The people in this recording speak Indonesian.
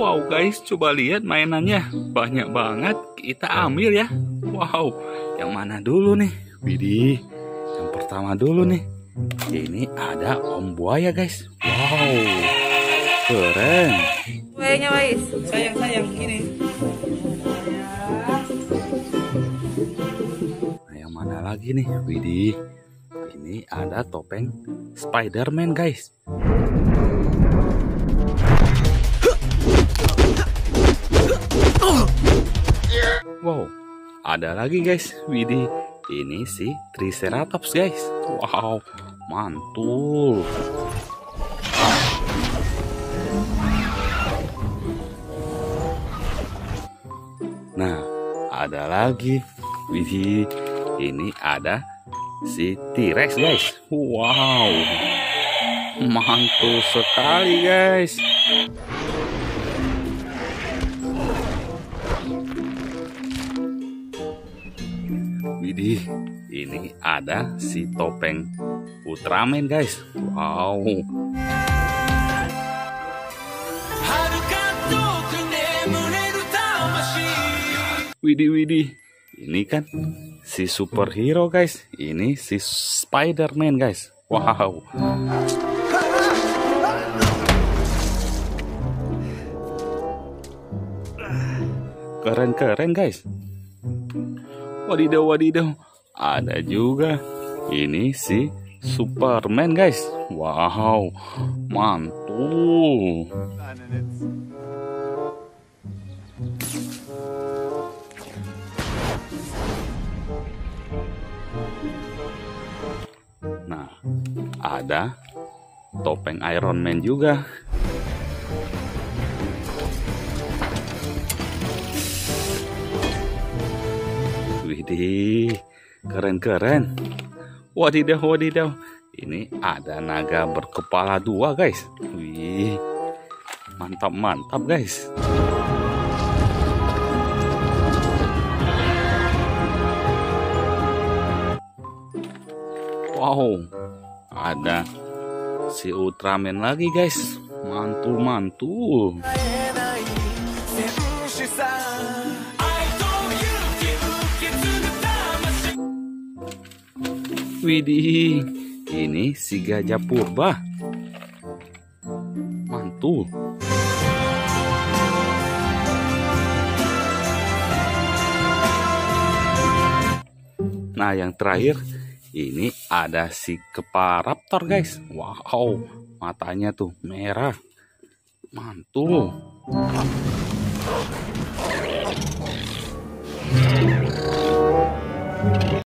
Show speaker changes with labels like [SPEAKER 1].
[SPEAKER 1] Wow guys, coba lihat mainannya. Banyak banget. Kita ambil ya. Wow, yang mana dulu nih? Widih, yang pertama dulu nih. Ini ada om buaya guys. Wow, keren.
[SPEAKER 2] Buayanya Wais.
[SPEAKER 3] Sayang sayang ini.
[SPEAKER 1] Nah, yang mana lagi nih? Widih, ini ada topeng Spider-Man guys. Ada lagi guys. Widih, ini si Triceratops guys. Wow, mantul. Nah, ada lagi. Widih, ini ada si T-Rex guys. Wow, mantul sekali guys. Widih, ini ada si topeng Ultraman guys. Wow, widih widih. Ini kan si superhero guys. Ini si Spider-Man guys. Wow. Keren-keren guys. Wadidaw wadidaw. Ada juga. Ini si Superman guys. Wow. Mantul. Nah, ada topeng Iron Man juga. Widih, keren-keren. Wadidaw, wadidaw. Ini ada naga berkepala dua, guys. Wih, mantap-mantap, guys. Wow, ada si Ultraman lagi, guys. Mantul-mantul. Widih, ini si gajah purba. Mantul. Nah, yang terakhir ini ada si keparaptor, guys. Wow, matanya tuh merah. Mantul.